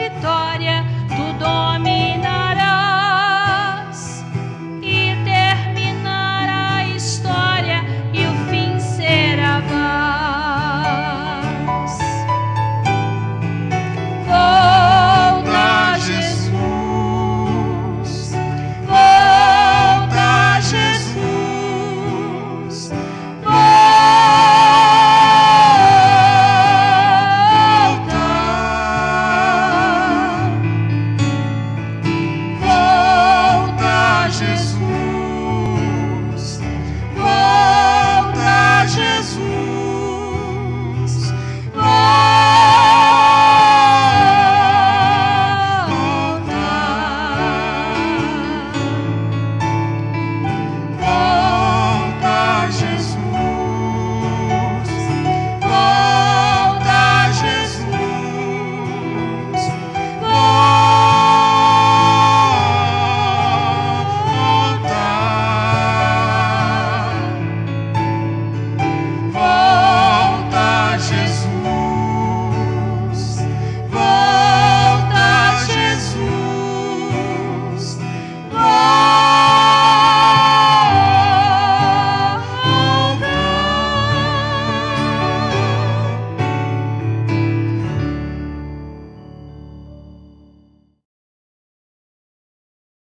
vitória do domínio.